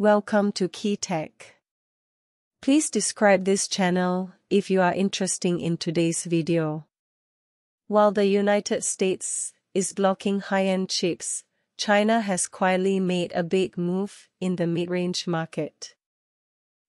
Welcome to Key Tech. Please describe this channel if you are interested in today's video. While the United States is blocking high-end chips, China has quietly made a big move in the mid-range market.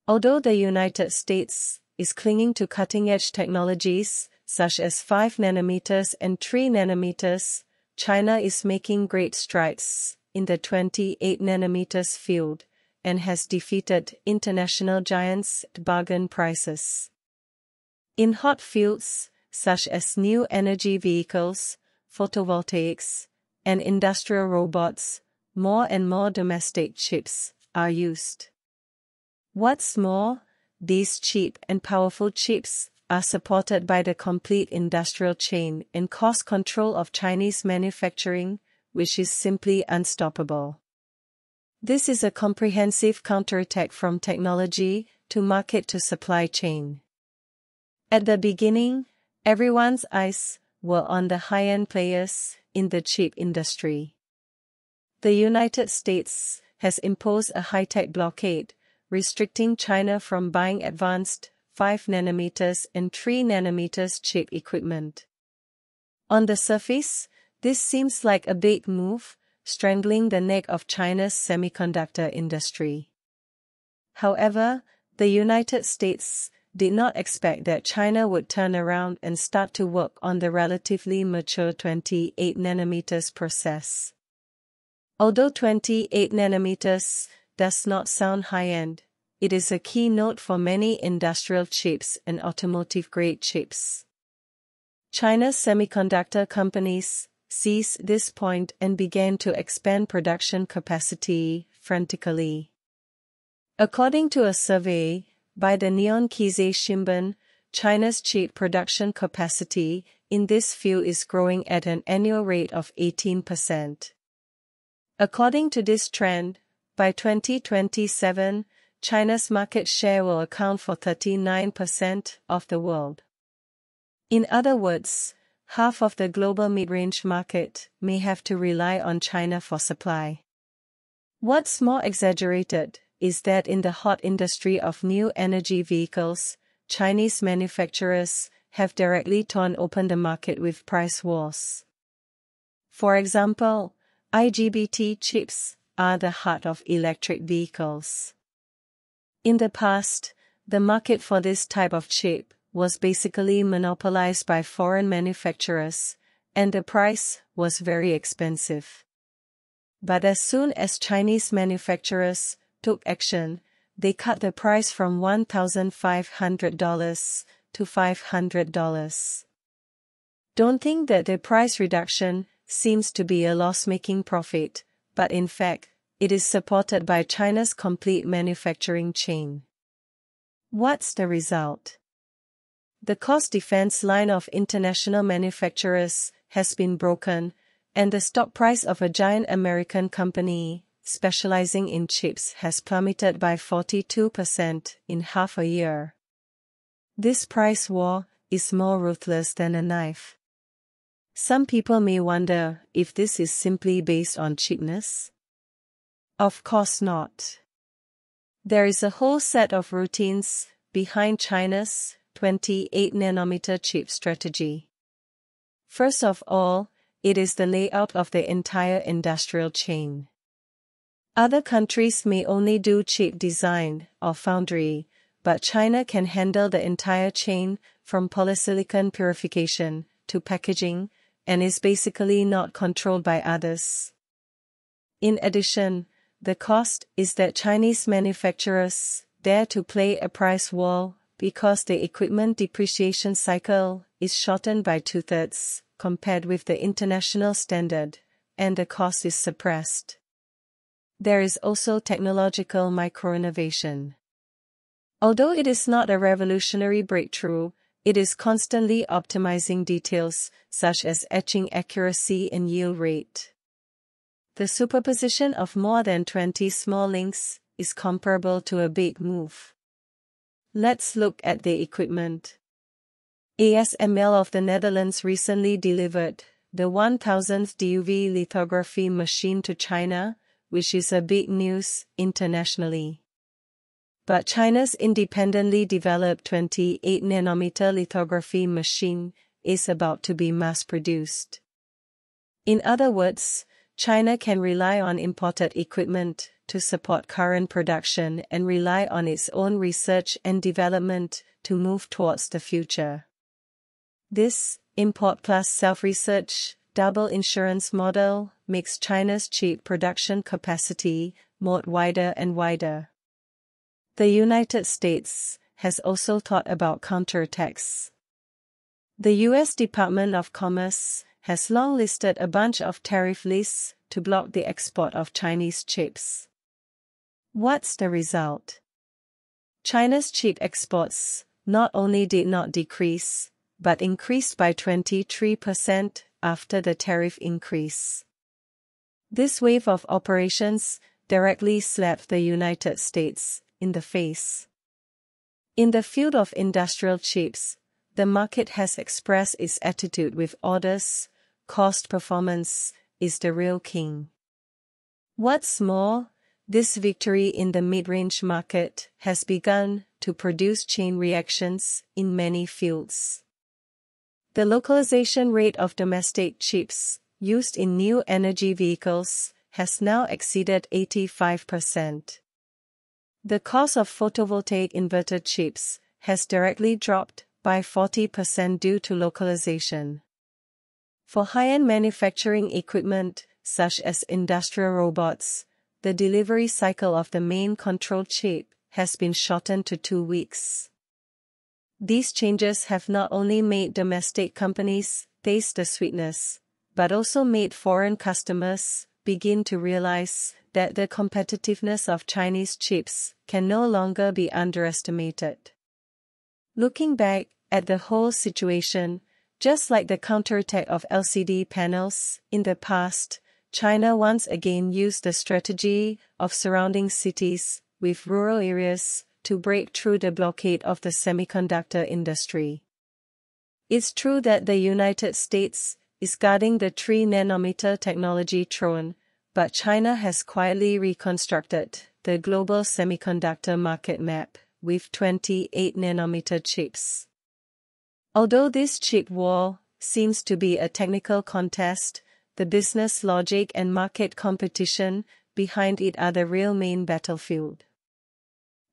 Although the United States is clinging to cutting-edge technologies such as 5 nanometers and 3 nanometers, China is making great strides in the 28 nanometers field and has defeated international giants at bargain prices. In hot fields, such as new energy vehicles, photovoltaics, and industrial robots, more and more domestic chips are used. What's more, these cheap and powerful chips are supported by the complete industrial chain and cost control of Chinese manufacturing, which is simply unstoppable. This is a comprehensive counterattack from technology to market to supply chain. At the beginning, everyone's eyes were on the high-end players in the chip industry. The United States has imposed a high-tech blockade, restricting China from buying advanced 5 nanometers and 3 nanometers chip equipment. On the surface, this seems like a big move, strangling the neck of China's semiconductor industry. However, the United States did not expect that China would turn around and start to work on the relatively mature 28 nanometers process. Although 28 nanometers does not sound high-end, it is a keynote for many industrial chips and automotive-grade chips. China's semiconductor companies seized this point and began to expand production capacity frantically. According to a survey by the Nihon Keizai Shimbun, China's chip production capacity in this field is growing at an annual rate of 18%. According to this trend, by 2027, China's market share will account for 39% of the world. In other words, half of the global mid-range market may have to rely on China for supply. What's more exaggerated is that in the hot industry of new energy vehicles, Chinese manufacturers have directly torn open the market with price wars. For example, IGBT chips are the heart of electric vehicles. In the past, the market for this type of chip was basically monopolized by foreign manufacturers, and the price was very expensive. But as soon as Chinese manufacturers took action, they cut the price from $1,500 to $500. Don't think that the price reduction seems to be a loss-making profit, but in fact, it is supported by China's complete manufacturing chain. What's the result? The cost defense line of international manufacturers has been broken, and the stock price of a giant American company specializing in chips has plummeted by 42% in half a year. This price war is more ruthless than a knife. Some people may wonder if this is simply based on cheapness. Of course not. There is a whole set of routines behind China's 28 nanometer chip strategy. First of all, it is the layout of the entire industrial chain. Other countries may only do chip design or foundry, but China can handle the entire chain from polysilicon purification to packaging and is basically not controlled by others. In addition, the cost is that Chinese manufacturers dare to play a price war because the equipment depreciation cycle is shortened by two-thirds compared with the international standard, and the cost is suppressed. There is also technological micro-innovation. Although it is not a revolutionary breakthrough, it is constantly optimizing details such as etching accuracy and yield rate. The superposition of more than 20 small links is comparable to a big move. Let's look at the equipment. ASML of the Netherlands recently delivered the 1000th DUV lithography machine to China, which is a big news internationally. But China's independently developed 28 nanometer lithography machine is about to be mass produced. In other words, China can rely on imported equipment to support current production and rely on its own research and development to move towards the future. This import plus self-research double insurance model makes China's cheap production capacity more wider and wider. The United States has also thought about counterattacks. The U.S. Department of Commerce has long listed a bunch of tariff lists to block the export of Chinese chips. What's the result? China's chip exports not only did not decrease, but increased by 23% after the tariff increase. This wave of operations directly slapped the United States in the face. In the field of industrial chips, the market has expressed its attitude with orders, cost performance is the real king. What's more, this victory in the mid-range market has begun to produce chain reactions in many fields. The localization rate of domestic chips used in new energy vehicles has now exceeded 85%. The cost of photovoltaic inverter chips has directly dropped by 40% due to localization. For high-end manufacturing equipment, such as industrial robots, the delivery cycle of the main control chip has been shortened to two weeks. These changes have not only made domestic companies taste the sweetness, but also made foreign customers begin to realize that the competitiveness of Chinese chips can no longer be underestimated. Looking back at the whole situation, just like the counterattack of LCD panels in the past, China once again used the strategy of surrounding cities with rural areas to break through the blockade of the semiconductor industry. It's true that the United States is guarding the 3 nanometer technology throne, but China has quietly reconstructed the global semiconductor market map with 28 nanometer chips. Although this chip war seems to be a technical contest, the business logic and market competition behind it are the real main battlefield.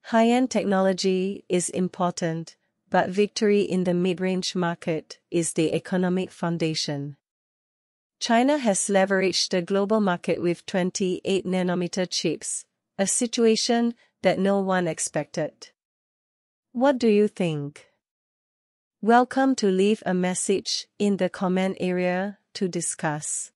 High-end technology is important, but victory in the mid-range market is the economic foundation. China has leveraged the global market with 28 nanometer chips, a situation that no one expected. What do you think? Welcome to leave a message in the comment area to discuss.